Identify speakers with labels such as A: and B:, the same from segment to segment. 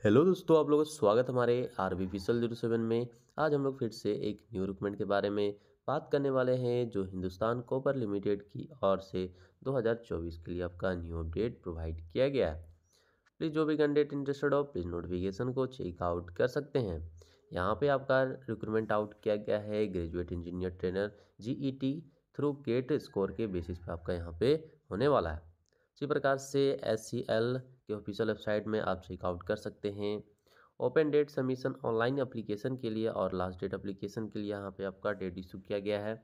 A: Hello दोस्तों, आप लोगों का स्वागत हमारे आर बी फिसल ज़ीरो सेवन में। आज हम लोग फिर से एक न्यू रिक्रूटमेंट के बारे में बात करने वाले हैं, जो हिंदुस्तान कॉपर लिमिटेड की ओर से 2024 के लिए आपका न्यू अपडेट प्रोवाइड किया गया है। प्लीज़ जो भी कैंडिडेट इंटरेस्टेड हो प्लीज़ नोटिफिकेशन को चेकआउट कर सकते हैं। यहाँ पे आपका रिक्रूटमेंट आउट किया गया है graduate engineer trainer GET through GATE score के बेसिस पे आपका यहाँ पे होने वाला है। इसी प्रकार से SCL के ऑफिशियल वेबसाइट में आप चेकआउट कर सकते हैं। Open date submission online application के लिए और लास्ट डेट एप्लीकेशन के लिए यहाँ पे आपका डेट इशू किया गया है।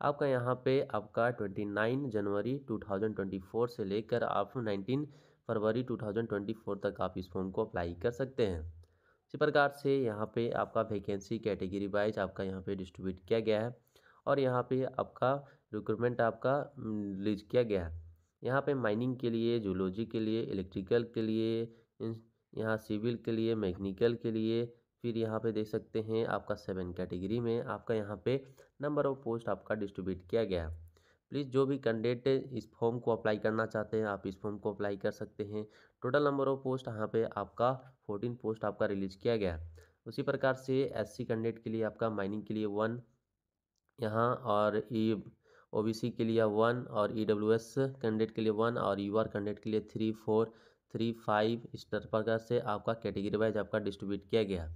A: आपका यहाँ पे आपका 29 जनवरी 2024 से लेकर आप 19 फरवरी 2024 तक आप इस फॉर्म को अप्लाई कर सकते हैं। इसी प्रकार से यहाँ पे आपका वैकेंसी कैटेगरी वाइज आपका यहाँ पे डिस्ट्रीब्यूट किया गया है और यहाँ पे आपका रिक्रूटमेंट आपका रिलीज़ किया गया है। यहाँ पे माइनिंग के लिए, जूलॉजी के लिए, इलेक्ट्रिकल के लिए यहाँ सिविल के लिए, मैकेनिकल के लिए, फिर यहाँ पे देख सकते हैं आपका सेवन कैटेगरी में आपका यहाँ पे नंबर ऑफ़ पोस्ट आपका डिस्ट्रीब्यूट किया गया। प्लीज़ जो भी कैंडिडेट इस फॉर्म को अप्लाई करना चाहते हैं, आप इस फॉर्म को अप्लाई कर सकते हैं। टोटल नंबर ऑफ़ पोस्ट यहाँ पे आपका फोर्टीन पोस्ट आपका रिलीज़ किया गया। उसी प्रकार से एससी कैंडिडेट के लिए आपका माइनिंग के लिए वन, यहाँ और ई ओबीसी के लिए वन और ई डब्ल्यू एस कैंडिडेट के लिए वन और यू आर कैंडिडेट के लिए थ्री, फोर, थ्री, फाइव इस प्रकार से आपका कैटेगरी वाइज आपका डिस्ट्रीब्यूट किया गया।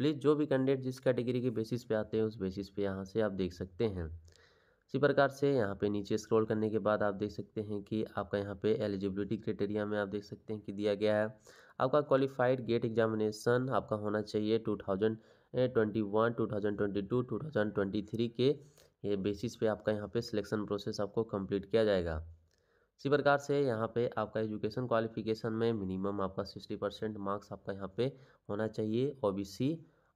A: प्लीज़ जो भी कैंडिडेट जिस कैटेगरी के बेसिस पे आते हैं, उस बेसिस पे यहाँ से आप देख सकते हैं। इसी प्रकार से यहाँ पे नीचे स्क्रॉल करने के बाद आप देख सकते हैं कि आपका यहाँ पे एलिजिबिलिटी क्राइटेरिया में आप देख सकते हैं कि दिया गया है। आपका क्वालिफाइड गेट एग्जामिनेशन आपका होना चाहिए two thousand twenty one, two thousand twenty two two thousand twenty three के ये बेसिस पे आपका यहाँ पे सिलेक्शन प्रोसेस आपको कंप्लीट किया जाएगा। इसी प्रकार से यहाँ पे आपका एजुकेशन क्वालिफिकेशन में मिनिमम आपका सिक्सटी परसेंट मार्क्स आपका यहाँ पे होना चाहिए ओबीसी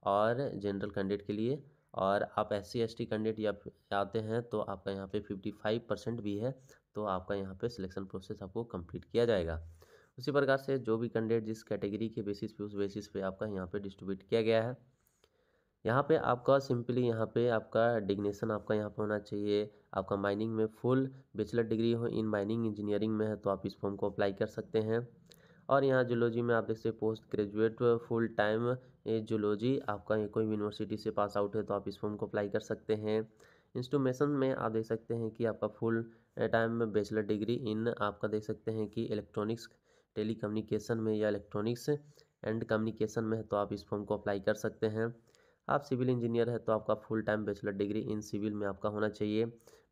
A: और जनरल कैंडिडेट के लिए। और आप S C S T candidate या आते हैं तो आपका यहाँ पे फिफ्टी फाइव परसेंट भी है तो आपका यहाँ पे सिलेक्शन प्रोसेस आपको कंप्लीट किया जाएगा। उसी प्रकार से जो भी कैंडिडेट जिस कैटेगरी के बेसिस पे, उस बेसिस पे आपका यहाँ पे डिस्ट्रीब्यूट किया गया है। यहाँ पे आपका सिंपली यहाँ पे आपका डिग्नेशन आपका यहाँ पे होना चाहिए। आपका माइनिंग में फुल बैचलर डिग्री हो, इन माइनिंग इंजीनियरिंग में है तो आप इस फॉर्म को अप्लाई कर सकते हैं। और यहाँ जूलॉजी में आप देख सकते post graduate full time zoology, आपका ये कोई यूनिवर्सिटी से पास आउट है तो आप इस फॉर्म को अप्लाई कर सकते हैं। इंस्टूमेशन में आप देख सकते हैं कि आपका full time bachelor degree in आपका देख सकते हैं कि इलेक्ट्रॉनिक्स टेली में या इलेक्ट्रॉनिक्स एंड कम्युनिकेशन में है तो आप इस फॉर्म को अप्लाई कर सकते हैं। आप सिविल इंजीनियर है तो आपका full time bachelor degree in civil में आपका होना चाहिए।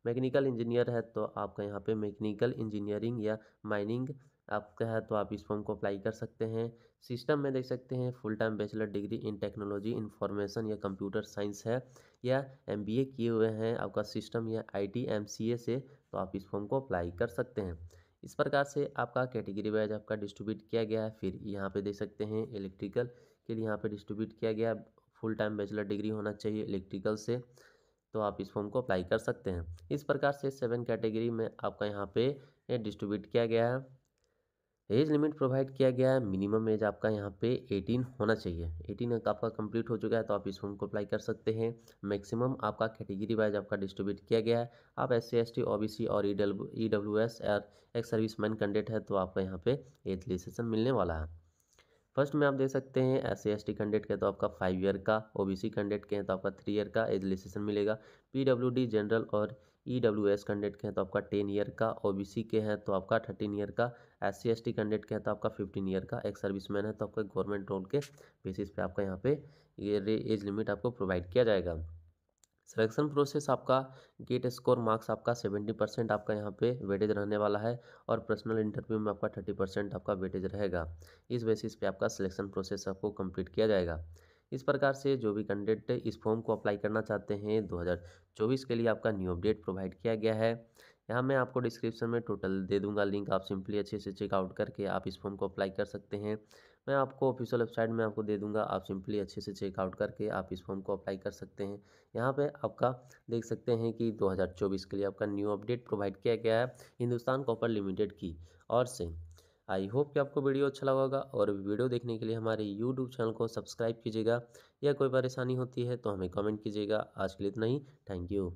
A: मैकेनिकल इंजीनियर है तो आपका यहाँ पे मैकेनिकल इंजीनियरिंग या माइनिंग आपका है तो आप इस फॉर्म को अप्लाई कर सकते हैं। सिस्टम में देख सकते हैं full time bachelor degree in technology, information या कंप्यूटर साइंस है या एमबीए किए हुए हैं आपका सिस्टम या आईटी, एमसीए से तो आप इस फॉर्म को अप्लाई कर सकते हैं। इस प्रकार से आपका कैटेगरी वाइज आपका डिस्ट्रीब्यूट किया गया है। फिर यहाँ पे देख सकते हैं इलेक्ट्रिकल के लिए यहाँ पे डिस्ट्रीब्यूट किया गया फुल टाइम बैचलर डिग्री होना चाहिए इलेक्ट्रिकल से तो आप इस फॉर्म को अप्लाई कर सकते हैं। इस प्रकार से सेवन कैटेगरी में आपका यहाँ पे डिस्ट्रीब्यूट किया गया है। एज लिमिट प्रोवाइड किया गया है, मिनिमम एज आपका यहाँ पे 18 होना चाहिए। 18 आपका कंप्लीट हो चुका है तो आप इस फॉर्म को अप्लाई कर सकते हैं। मैक्सिमम आपका कैटेगरी वाइज आपका डिस्ट्रीब्यूट किया गया है। आप S C, S T, O B C और ई डब्ल्यू एस और एक सर्विस मैन कैंडिडेट है तो आपका यहाँ पे एज लिसेशन मिलने वाला है। फ़र्स्ट में आप देख सकते हैं S C S T candidate के तो आपका फाइव ईयर का ओ बी सी कैंडिडेट के हैं तो आपका थ्री ईयर का एज मिलेगा। पी डब्ल्यू डी जनरल और ई डब्ल्यू एस कैंडिडेट के हैं तो आपका टेन ईयर का ओ बी सी के हैं तो आपका थर्टीन ईयर का S C S T candidate के हैं तो आपका फिफ्टीन ईयर का, एक सर्विस मैन है तो आपका गवर्नमेंट रोल के बेसिस पे आपका यहाँ पे ये एज लिमिट आपको प्रोवाइड किया जाएगा। सिलेक्शन प्रोसेस आपका, गेट स्कोर मार्क्स आपका सेवेंटी परसेंट आपका यहाँ पे वेटेज रहने वाला है और पर्सनल इंटरव्यू में आपका थर्टी परसेंट आपका वेटेज रहेगा। इस बेसिस पे आपका सिलेक्शन प्रोसेस आपको कंप्लीट किया जाएगा। इस प्रकार से जो भी कैंडिडेट इस फॉर्म को अप्लाई करना चाहते हैं 2024 के लिए आपका न्यू अपडेट प्रोवाइड किया गया है। यहाँ मैं आपको डिस्क्रिप्शन में टोटल दे दूँगा लिंक, आप सिंपली अच्छे से चेकआउट करके आप इस फॉर्म को अप्लाई कर सकते हैं। मैं आपको ऑफिशियल वेबसाइट में आपको दे दूँगा। आप सिंपली अच्छे से चेकआउट करके आप इस फॉर्म को अप्लाई कर सकते हैं। यहाँ पे आपका देख सकते हैं कि 2024 के लिए आपका न्यू अपडेट प्रोवाइड किया गया है हिंदुस्तान कॉपर लिमिटेड की। और से आई होप कि आपको वीडियो अच्छा लगा होगा और वीडियो देखने के लिए हमारे यूट्यूब चैनल को सब्सक्राइब कीजिएगा। या कोई परेशानी होती है तो हमें कमेंट कीजिएगा। आज के लिए इतना ही। Thank you